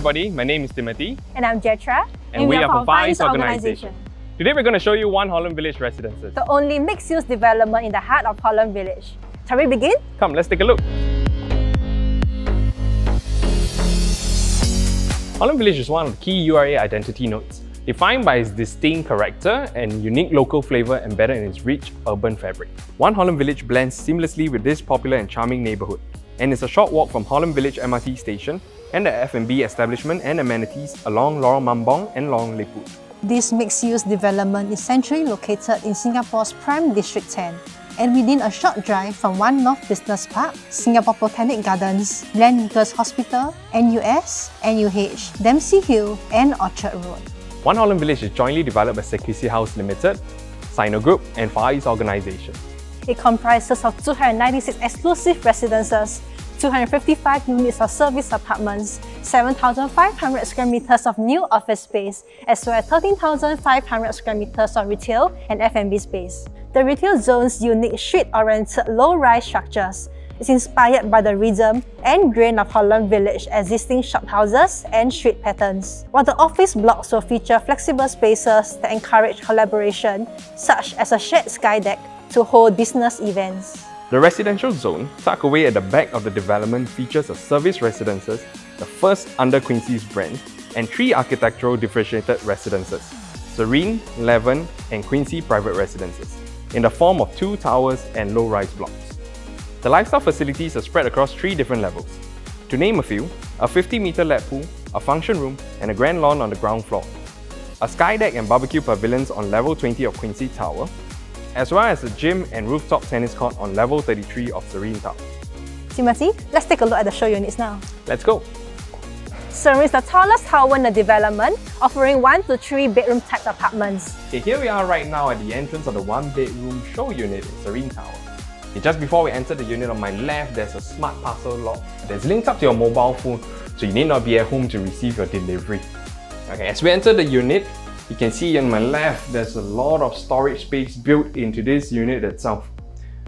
everybody, my name is Timothy. And I'm Jetra. And, and we, we, are from Far East Organization. Today we're going to show you One Holland Village Residences. The only mixed-use development in the heart of Holland Village. Shall we begin? Come, let's take a look. Holland Village is one of the key URA identity nodes, defined by its distinct character and unique local flavour embedded in its rich urban fabric. One Holland Village blends seamlessly with this popular and charming neighbourhood, and is a short walk from Holland Village MRT station and the F&B establishment and amenities along Lorong Mambong and Lorong Liput. This mixed-use development is centrally located in Singapore's prime District 10 and within a short drive from One North Business Park, Singapore Botanic Gardens, Gleneagles Hospital, NUS, NUH, Dempsey Hill and Orchard Road. One Holland Village is jointly developed by Sekisui House Limited, Sino Group and Far East Organisation. It comprises of 296 exclusive residences 255 units of service apartments, 7,500 square meters of new office space, as well as 13,500 square meters of retail and F&B space. The retail zone's unique street-oriented low-rise structures is inspired by the rhythm and grain of Holland Village existing shophouses and street patterns, while the office blocks will feature flexible spaces that encourage collaboration, such as a shared sky deck to hold business events. The residential zone, tucked away at the back of the development, features a service residences, the first under Quincy's brand, and three architectural differentiated residences, Sereen, Leven, and Quincy private residences, in the form of two towers and low-rise blocks. The lifestyle facilities are spread across three different levels. To name a few, a 50-meter lap pool, a function room, and a grand lawn on the ground floor. A sky deck and barbecue pavilions on level 20 of Quincy Tower, as well as a gym and rooftop tennis court on level 33 of Sereen Tower. Timothy, let's take a look at the show units now. Let's go. Sereen is the tallest tower in the development, offering 1 to 3 bedroom type apartments. Okay, here we are right now at the entrance of the 1 bedroom show unit in Sereen Tower. Okay, just before we enter the unit on my left, there's a smart parcel lock that's linked up to your mobile phone, so you need not be at home to receive your delivery. Okay, as we enter the unit, you can see on my left, there's a lot of storage space built into this unit itself.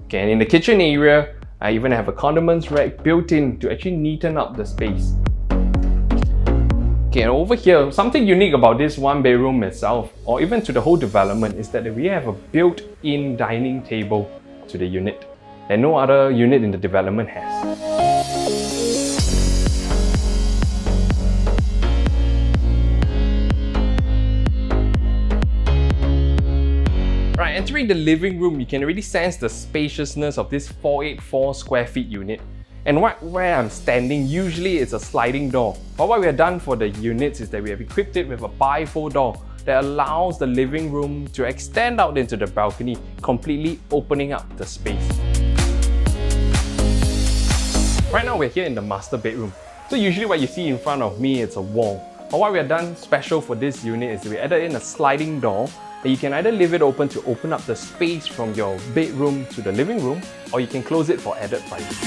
Okay, and in the kitchen area, I even have a condiments rack built in to actually neaten up the space. Okay, and over here, something unique about this one bedroom itself, or even to the whole development, is that we have a built-in dining table to the unit that no other unit in the development has. Entering the living room, you can really sense the spaciousness of this 484 square feet unit. And what, where I'm standing, usually it's a sliding door. But what we have done for the units is that we have equipped it with a bifold door that allows the living room to extend out into the balcony, completely opening up the space. Right now we're here in the master bedroom. So usually what you see in front of me, it's a wall. But what we have done special for this unit is we added in a sliding door that you can either leave it open to open up the space from your bedroom to the living room, or you can close it for added privacy.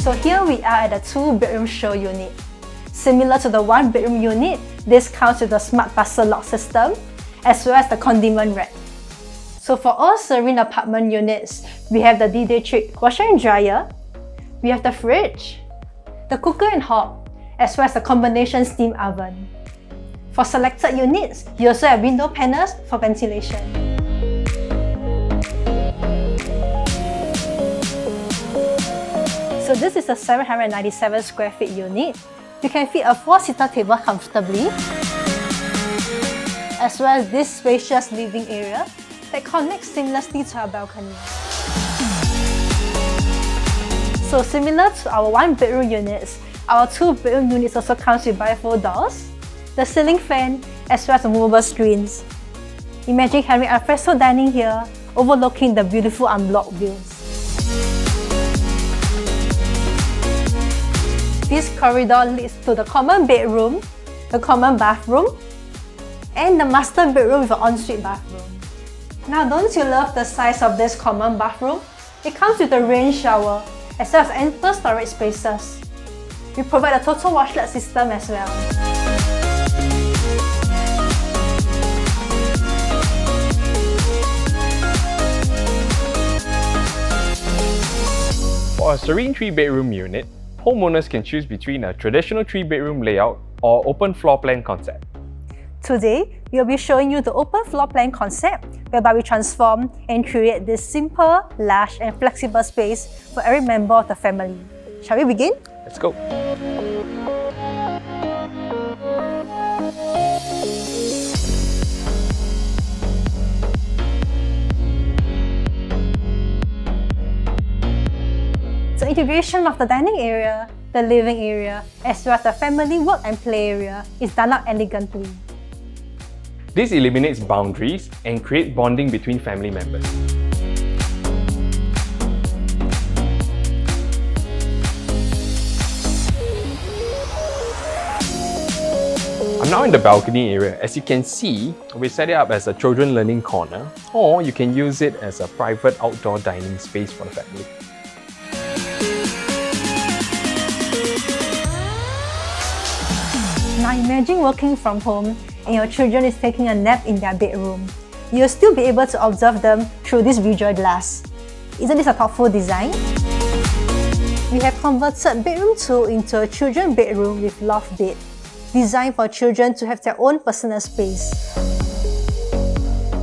So here we are at the two bedroom show unit. Similar to the one bedroom unit, this comes with the smart parcel lock system as well as the condiment rack. So for all Sereen apartment units, we have the De Dietrich washer and dryer, we have the fridge, the cooker and hob, as well as the combination steam oven. For selected units, you also have window panels for ventilation. So this is a 797 square feet unit. You can fit a 4-seater table comfortably, as well as this spacious living area that connects seamlessly to our balcony. So similar to our one bedroom units, our two bedroom units also comes with bifold doors, the ceiling fan, as well as the movable screens. Imagine having alfresco dining here, overlooking the beautiful unblocked views. This corridor leads to the common bedroom, the common bathroom, and the master bedroom with an ensuite bathroom. Now don't you love the size of this common bathroom? It comes with a rain shower, as well as ample storage spaces. We provide a total washlet system as well. For a Sereen 3-bedroom unit, homeowners can choose between a traditional 3-bedroom layout or open floor plan concept. Today, we'll be showing you the open floor plan concept whereby we transform and create this simple, large and flexible space for every member of the family. Shall we begin? Let's go. The integration of the dining area, the living area, as well as the family work and play area is done up elegantly. This eliminates boundaries and create bonding between family members. I'm now in the balcony area. As you can see, we set it up as a children learning corner or you can use it as a private outdoor dining space for the family. Now imagine working from home and your children is taking a nap in their bedroom. You'll still be able to observe them through this visual glass. Isn't this a thoughtful design? We have converted bedroom 2 into a children bedroom with loft bed, designed for children to have their own personal space.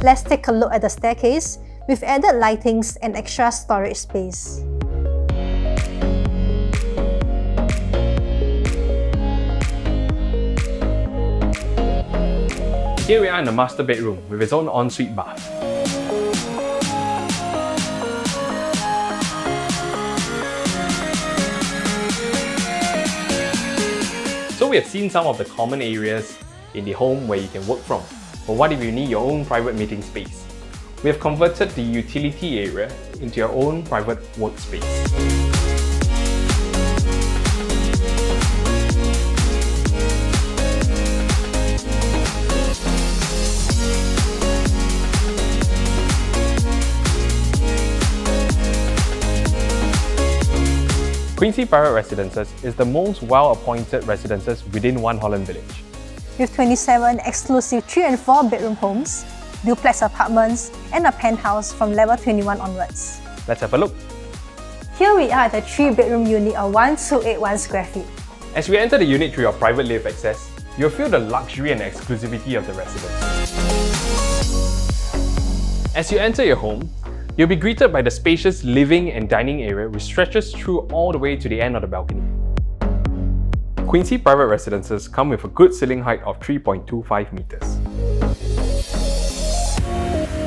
Let's take a look at the staircase with added lightings and extra storage space. Here we are in the master bedroom with its own ensuite bath. So we have seen some of the common areas in the home where you can work from. But what if you need your own private meeting space? We have converted the utility area into your own private workspace. Quincy Private Residences is the most well-appointed residences within One Holland Village. With 27 exclusive 3 and 4 bedroom homes, duplex apartments, and a penthouse from level 21 onwards. Let's have a look. Here we are at the 3 bedroom unit of 1281 square feet. As we enter the unit through your private lift access, you'll feel the luxury and exclusivity of the residence. As you enter your home, You'll be greeted by the spacious living and dining area which stretches through all the way to the end of the balcony. Quincy private residences come with a good ceiling height of 3.25 meters.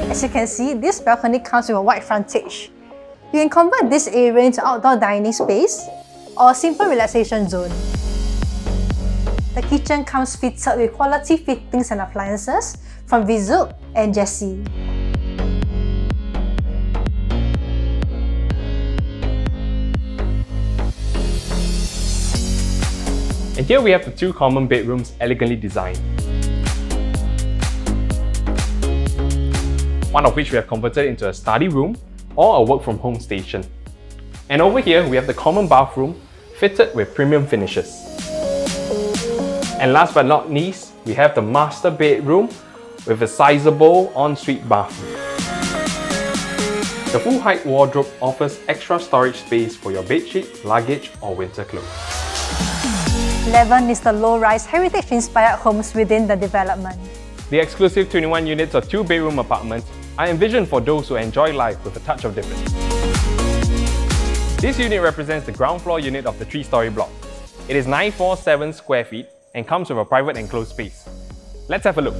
As you can see, this balcony comes with a wide frontage. You can convert this area into outdoor dining space or a simple relaxation zone. The kitchen comes fitted with quality fittings and appliances from V-ZUG and Gessi. And here we have the two common bedrooms elegantly designed. One of which we have converted into a study room or a work from home station. And over here we have the common bathroom fitted with premium finishes. And last but not least, we have the master bedroom with a sizable ensuite bathroom. The full height wardrobe offers extra storage space for your bedsheet, luggage or winter clothes. Leven is the low-rise heritage-inspired homes within the development. The exclusive 21 units of two-bedroom apartments are envisioned for those who enjoy life with a touch of difference. This unit represents the ground floor unit of the three-story block. It is 947 square feet and comes with a private enclosed space. Let's have a look.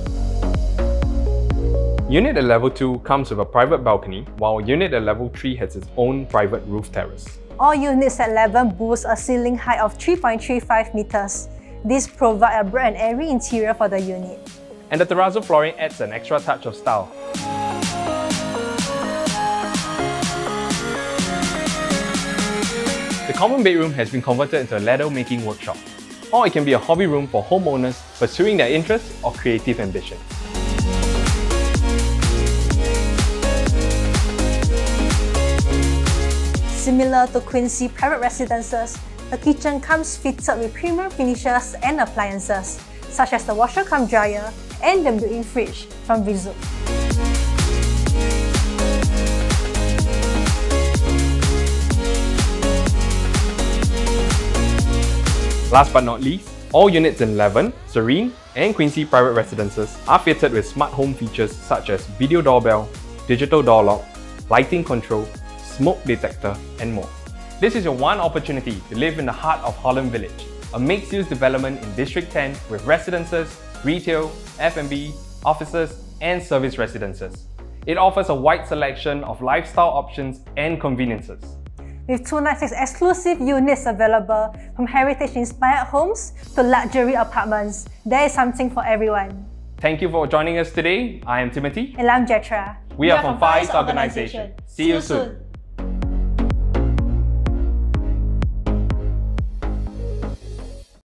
Unit at level 2 comes with a private balcony, while unit at level 3 has its own private roof terrace. All units at Leven boast a ceiling height of 3.35 meters. This provides a bright and airy interior for the unit. And the terrazzo flooring adds an extra touch of style. The common bedroom has been converted into a ladle making workshop, or it can be a hobby room for homeowners pursuing their interests or creative ambitions. Similar to Quincy private residences, the kitchen comes fitted with premium finishes and appliances, such as the washer cum dryer and the built-in fridge from V-ZUG. Last but not least, all units in Leven, Sereen, and Quincy private residences are fitted with smart home features such as video doorbell, digital door lock, lighting control, smoke detector, and more. This is your one opportunity to live in the heart of Holland Village, a mixed-use development in District 10 with residences, retail, F&B, offices, and service residences. It offers a wide selection of lifestyle options and conveniences. With 296 exclusive units available, from heritage-inspired homes to luxury apartments, there is something for everyone. Thank you for joining us today. I am Timothy. And I'm Jetra. We, we are, are from Far East Organisation. See you soon.